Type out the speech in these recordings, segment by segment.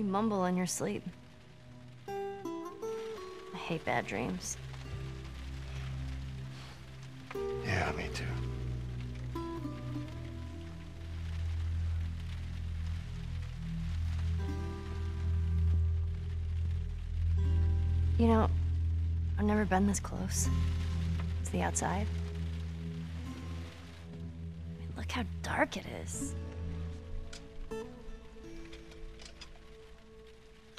You mumble in your sleep. I hate bad dreams. Yeah, me too. You know, I've never been this close to the outside. I mean, look how dark it is.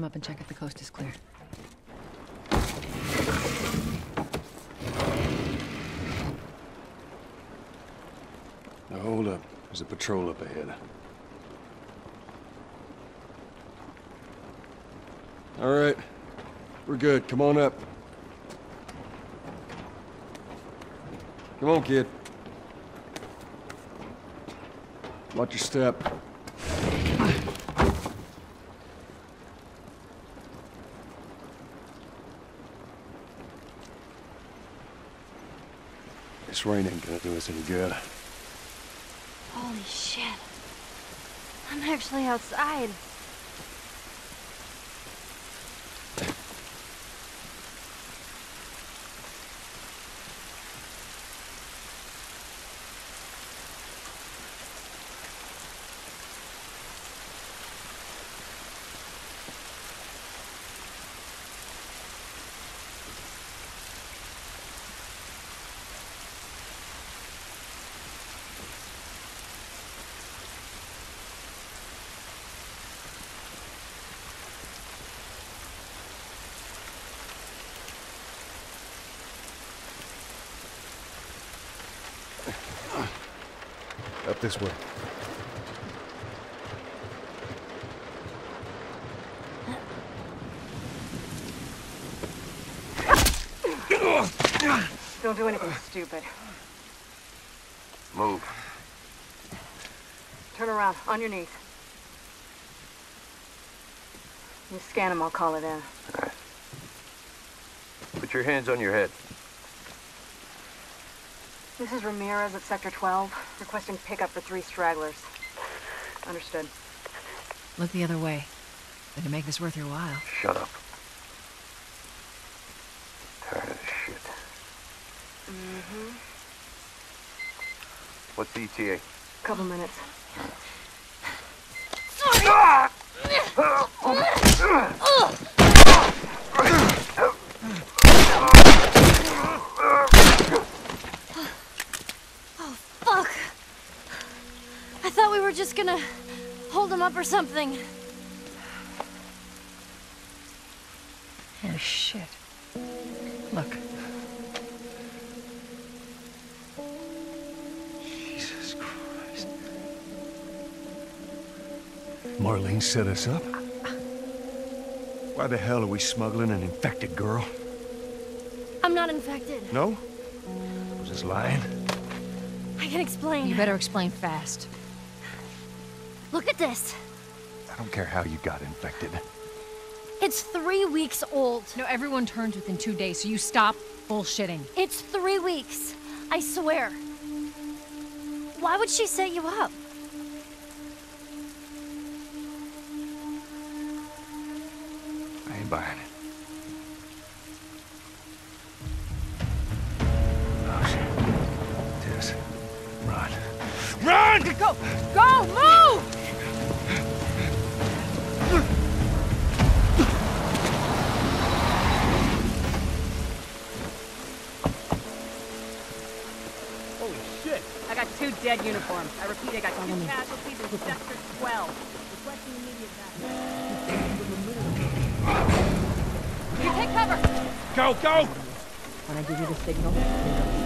Climb up and check if the coast is clear. Now hold up. There's a patrol up ahead. All right. We're good. Come on up. Come on, kid. Watch your step. This rain ain't gonna do us any good. Holy shit. I'm actually outside. Up this way. Don't do anything stupid. Move. Turn around, on your knees. You scan him, I'll call it in. Put your hands on your head. This is Ramirez at Sector 12, requesting pickup for three stragglers. Understood. Look the other way. Better make this worth your while. Shut up. Tired of this shit. Mm-hmm. What's the ETA? Couple minutes. Ah! Fuck! I thought we were just gonna hold him up or something. Oh, shit. Look. Jesus Christ. Marlene set us up? Why the hell are we smuggling an infected girl? I'm not infected. No? I was just lying. I can explain. You better explain fast. Look at this. I don't care how you got infected. It's three weeks old. No, everyone turns within two days, so you stop bullshitting. It's three weeks. I swear. Why would she set you up? I ain't buying it. Oh, shit. Tess, run. Run! Go! Go! Move! Dead uniform. I repeat, I got two casualties in Sector 12. Requesting immediate backup. You take cover! Go, go! When I give you the signal,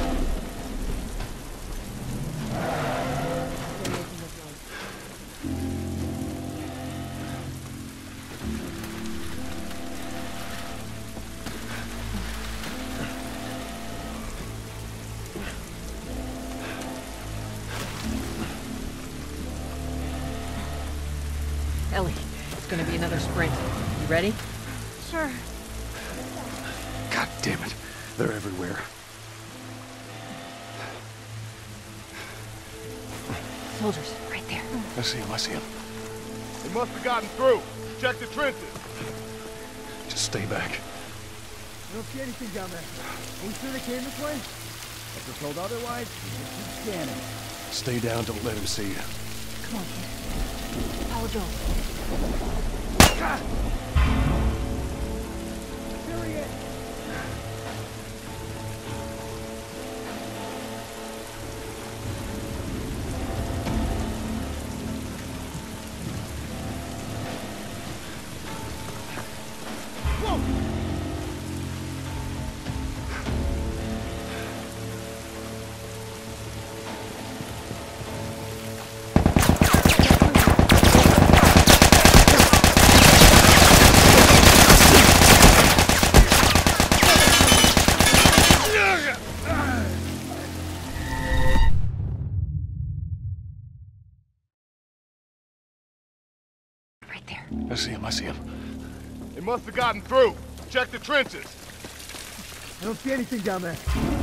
gonna be another sprint. You ready? Sure. God damn it. They're everywhere. Soldiers, right there. I see him, I see him. They must have gotten through. Check the trenches. Just stay back. I don't see anything down there. Are we sure they came this way? If we're told otherwise, we keep scanning. Stay down, don't let him see you. Come on, kid. Follow Joel. There he is! There. I see him, I see him. They must have gotten through. Check the trenches. I don't see anything down there.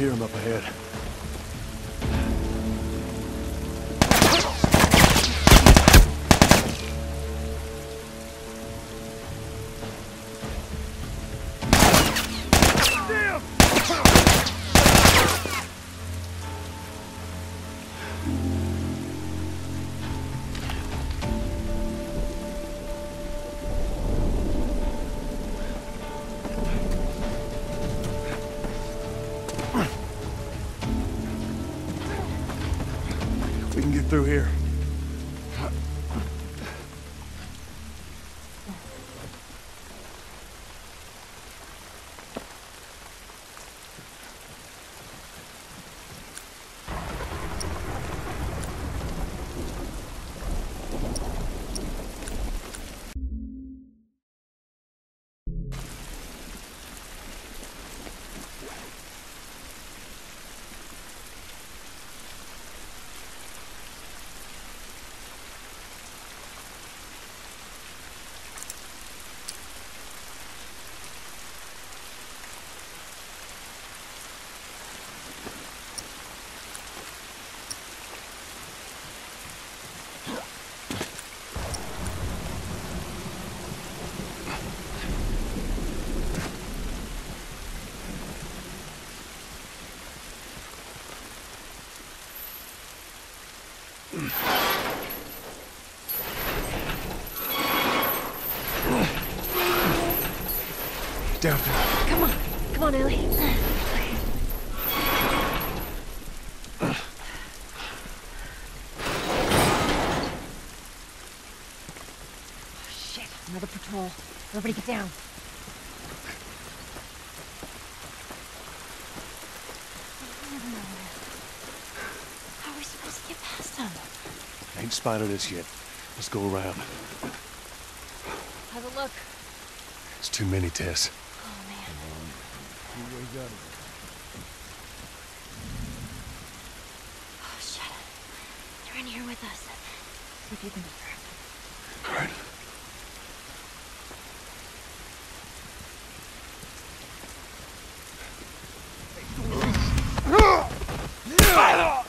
Hear him up ahead. Through here. Down. Come on. Come on, Ellie. Shit, another patrol. Everybody get down. I ain't spotted us yet. Let's go around. Have a look? It's too many, Tess. Oh, man. Oh, you They're in here with us. See if you can hear. All right. Ah!